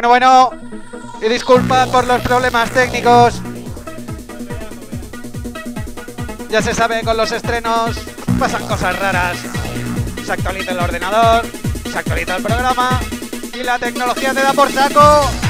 Bueno, bueno, y disculpa por los problemas técnicos. Ya se sabe, con los estrenos pasan cosas raras. Se actualiza el ordenador, se actualiza el programa y la tecnología te da por saco.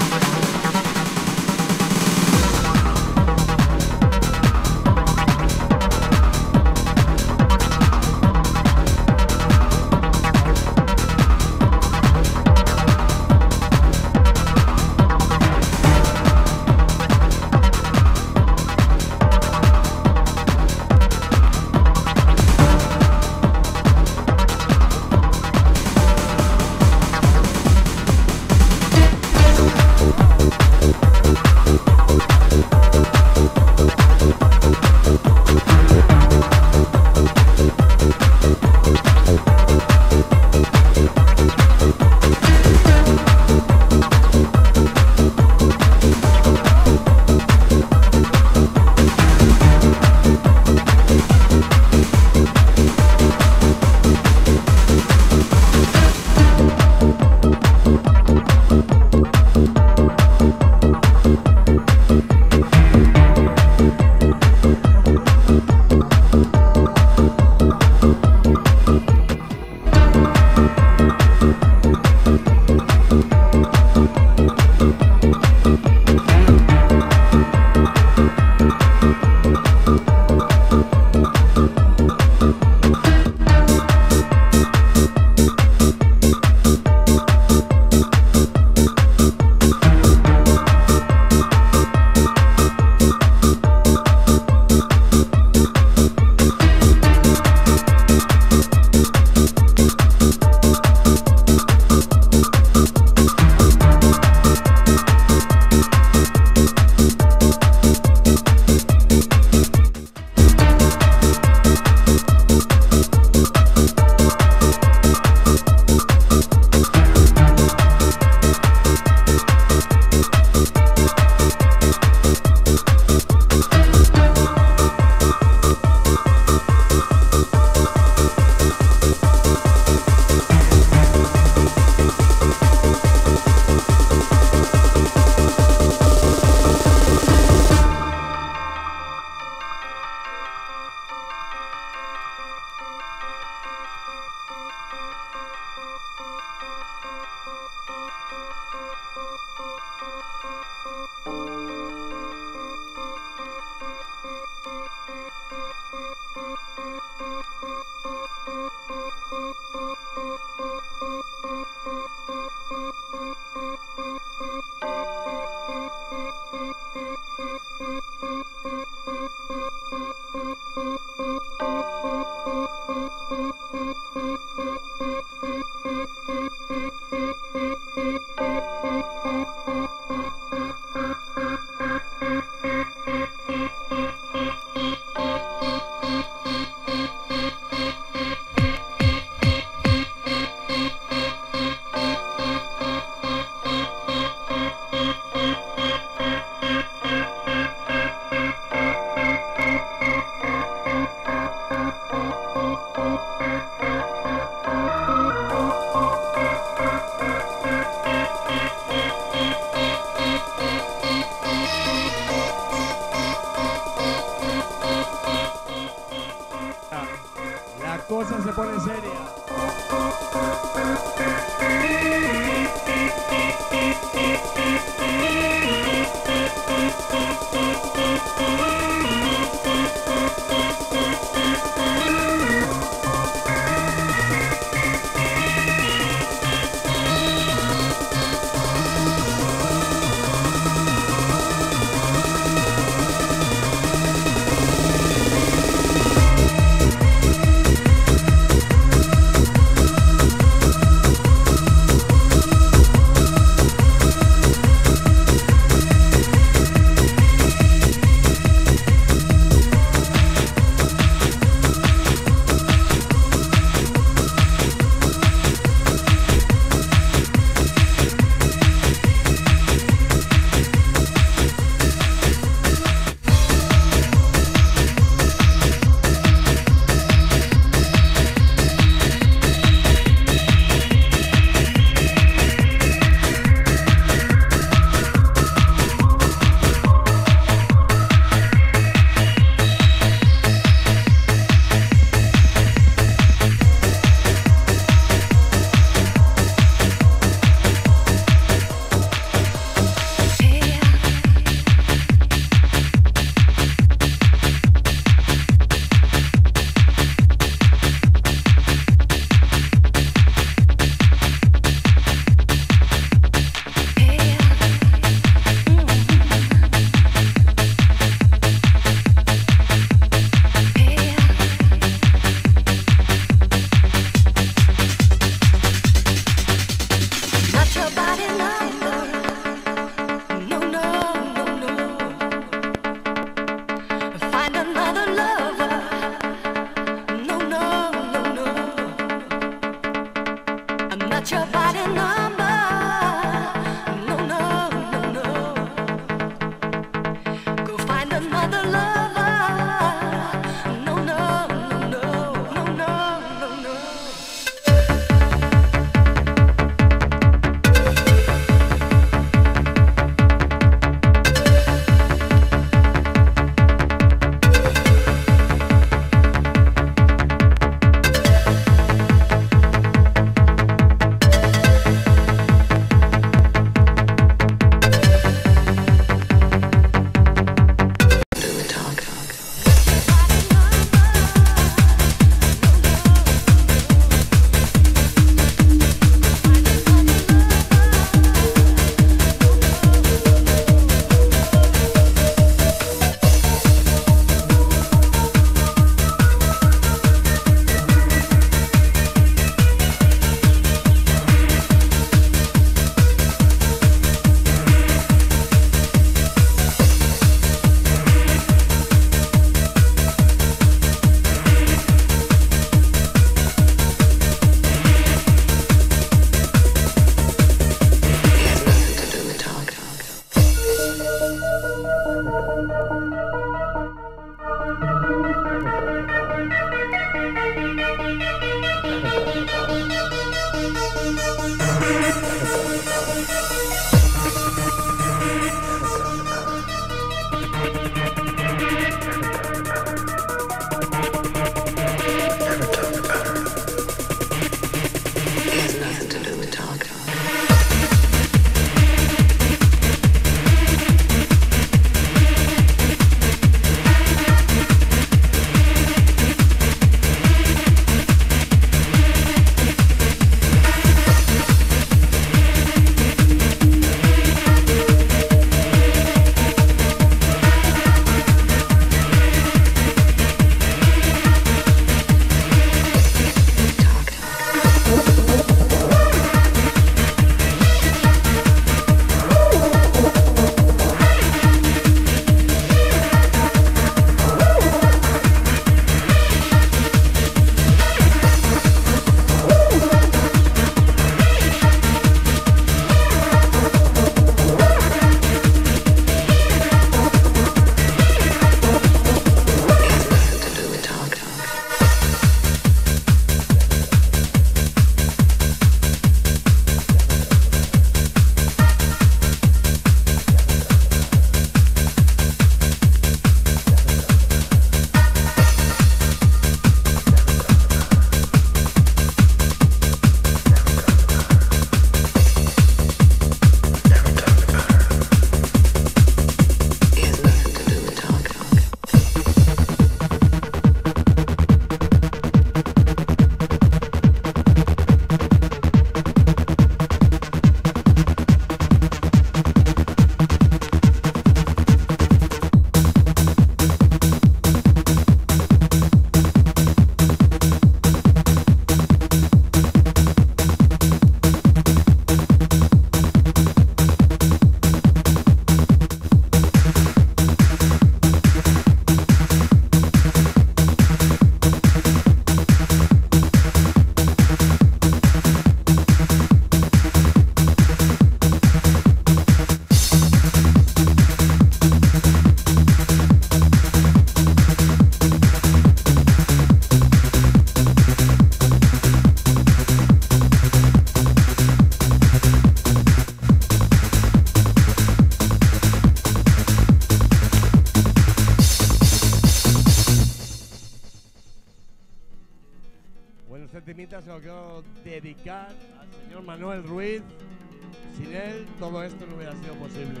todo esto no hubiera sido posible.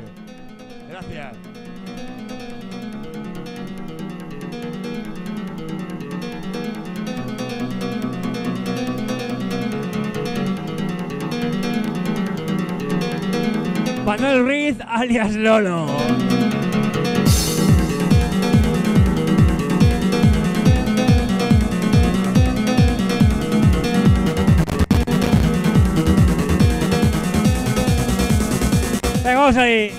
Gracias. Manuel Ruiz, alias Lolo. Vamos ahí.